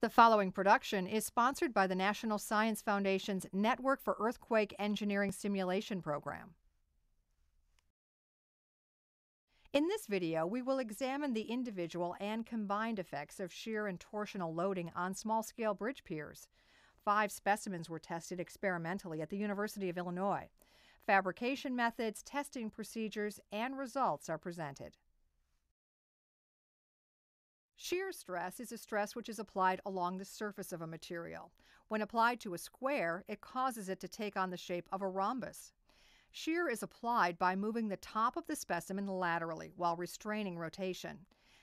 The following production is sponsored by the National Science Foundation's Network for Earthquake Engineering Simulation program. In this video, we will examine the individual and combined effects of shear and torsional loading on small-scale bridge piers. Five specimens were tested experimentally at the University of Illinois. Fabrication methods, testing procedures, and results are presented. Shear stress is a stress which is applied along the surface of a material. When applied to a square, it causes it to take on the shape of a rhombus. Shear is applied by moving the top of the specimen laterally while restraining rotation.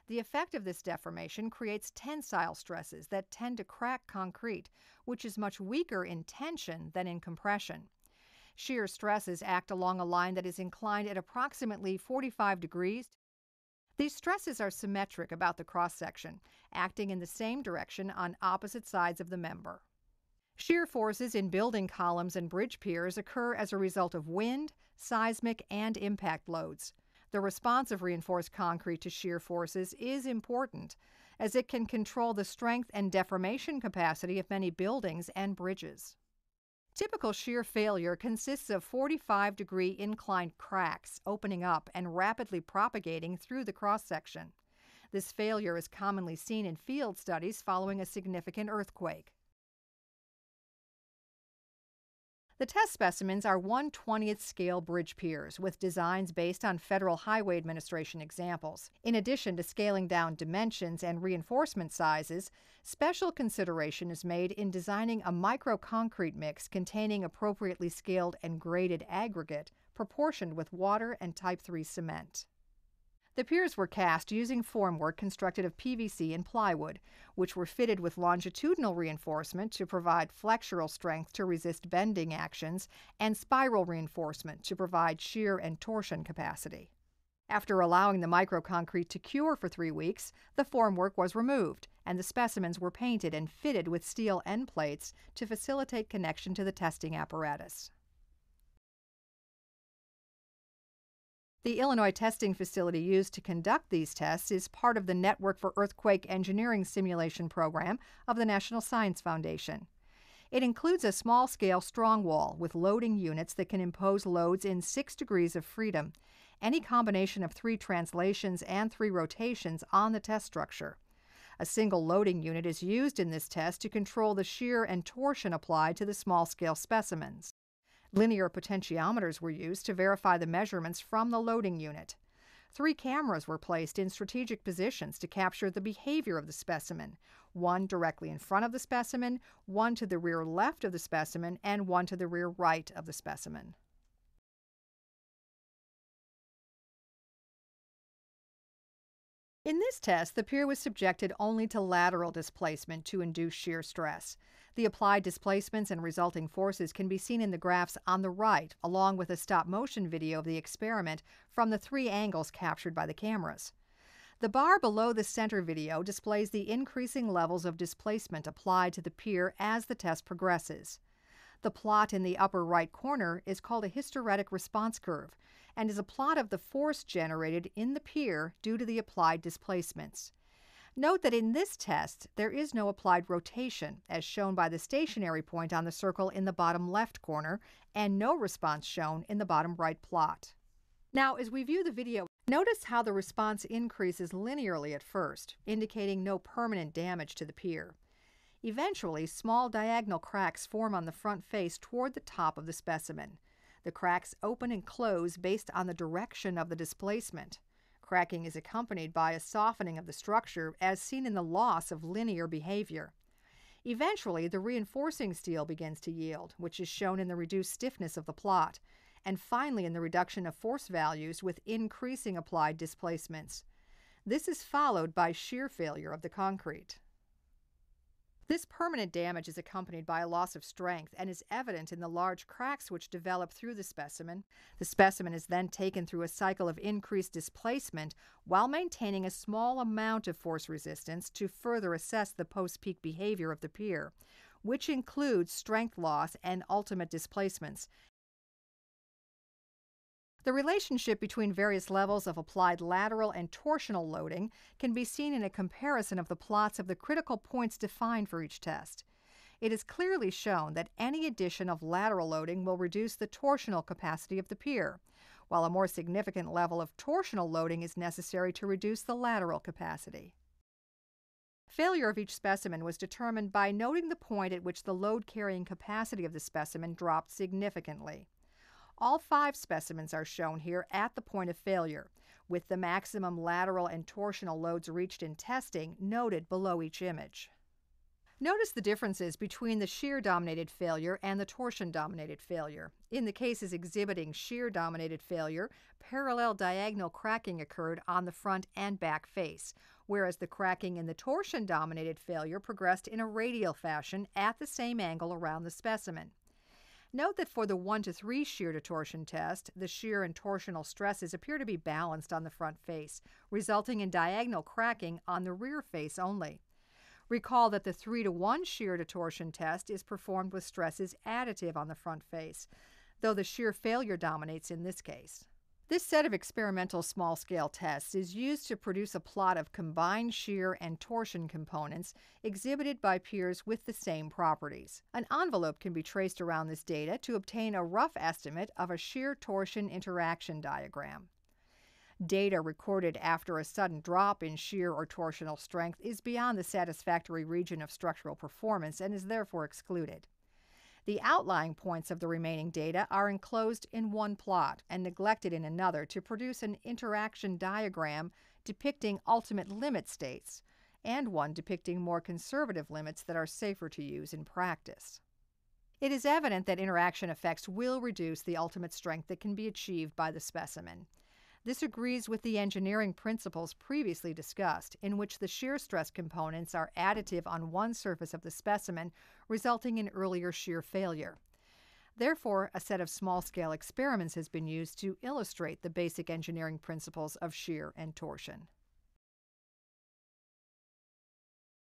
The effect of this deformation creates tensile stresses that tend to crack concrete, which is much weaker in tension than in compression. Shear stresses act along a line that is inclined at approximately 45 degrees. These stresses are symmetric about the cross section, acting in the same direction on opposite sides of the member. Shear forces in building columns and bridge piers occur as a result of wind, seismic, and impact loads. The response of reinforced concrete to shear forces is important, as it can control the strength and deformation capacity of many buildings and bridges. Typical shear failure consists of 45 degree inclined cracks opening up and rapidly propagating through the cross section. This failure is commonly seen in field studies following a significant earthquake. The test specimens are 1 20th scale bridge piers with designs based on Federal Highway Administration examples. In addition to scaling down dimensions and reinforcement sizes, special consideration is made in designing a microconcrete mix containing appropriately scaled and graded aggregate proportioned with water and Type 3 cement. The piers were cast using formwork constructed of PVC and plywood, which were fitted with longitudinal reinforcement to provide flexural strength to resist bending actions and spiral reinforcement to provide shear and torsion capacity. After allowing the microconcrete to cure for three weeks, the formwork was removed and the specimens were painted and fitted with steel end plates to facilitate connection to the testing apparatus. The Illinois testing facility used to conduct these tests is part of the Network for Earthquake Engineering Simulation program of the National Science Foundation. It includes a small scale strong wall with loading units that can impose loads in six degrees of freedom, any combination of three translations and three rotations on the test structure. A single loading unit is used in this test to control the shear and torsion applied to the small scale specimens. Linear potentiometers were used to verify the measurements from the loading unit. Three cameras were placed in strategic positions to capture the behavior of the specimen one directly in front of the specimen, one to the rear left of the specimen, and one to the rear right of the specimen. In this test, the pier was subjected only to lateral displacement to induce shear stress. The applied displacements and resulting forces can be seen in the graphs on the right, along with a stop motion video of the experiment from the three angles captured by the cameras. The bar below the center video displays the increasing levels of displacement applied to the pier as the test progresses. The plot in the upper right corner is called a hysteretic response curve and is a plot of the force generated in the pier due to the applied displacements. Note that in this test, there is no applied rotation, as shown by the stationary point on the circle in the bottom left corner, and no response shown in the bottom right plot. Now, as we view the video, notice how the response increases linearly at first, indicating no permanent damage to the pier. Eventually, small diagonal cracks form on the front face toward the top of the specimen. The cracks open and close based on the direction of the displacement. Cracking is accompanied by a softening of the structure as seen in the loss of linear behavior. Eventually, the reinforcing steel begins to yield, which is shown in the reduced stiffness of the plot, and finally in the reduction of force values with increasing applied displacements. This is followed by shear failure of the concrete. This permanent damage is accompanied by a loss of strength and is evident in the large cracks which develop through the specimen. The specimen is then taken through a cycle of increased displacement while maintaining a small amount of force resistance to further assess the post peak behavior of the pier, which includes strength loss and ultimate displacements. The relationship between various levels of applied lateral and torsional loading can be seen in a comparison of the plots of the critical points defined for each test. It is clearly shown that any addition of lateral loading will reduce the torsional capacity of the pier, while a more significant level of torsional loading is necessary to reduce the lateral capacity. Failure of each specimen was determined by noting the point at which the load carrying capacity of the specimen dropped significantly. All five specimens are shown here at the point of failure, with the maximum lateral and torsional loads reached in testing noted below each image. Notice the differences between the shear dominated failure and the torsion dominated failure. In the cases exhibiting shear dominated failure, parallel diagonal cracking occurred on the front and back face, whereas the cracking in the torsion dominated failure progressed in a radial fashion at the same angle around the specimen. Note that for the 1 to 3 shear to torsion test, the shear and torsional stresses appear to be balanced on the front face, resulting in diagonal cracking on the rear face only. Recall that the 3 to 1 shear to torsion test is performed with stresses additive on the front face, though the shear failure dominates in this case. This set of experimental small scale tests is used to produce a plot of combined shear and torsion components exhibited by piers with the same properties. An envelope can be traced around this data to obtain a rough estimate of a shear torsion interaction diagram. Data recorded after a sudden drop in shear or torsional strength is beyond the satisfactory region of structural performance and is therefore excluded. The outlying points of the remaining data are enclosed in one plot and neglected in another to produce an interaction diagram depicting ultimate limit states and one depicting more conservative limits that are safer to use in practice. It is evident that interaction effects will reduce the ultimate strength that can be achieved by the specimen. This agrees with the engineering principles previously discussed, in which the shear stress components are additive on one surface of the specimen, resulting in earlier shear failure. Therefore, a set of small scale experiments has been used to illustrate the basic engineering principles of shear and torsion.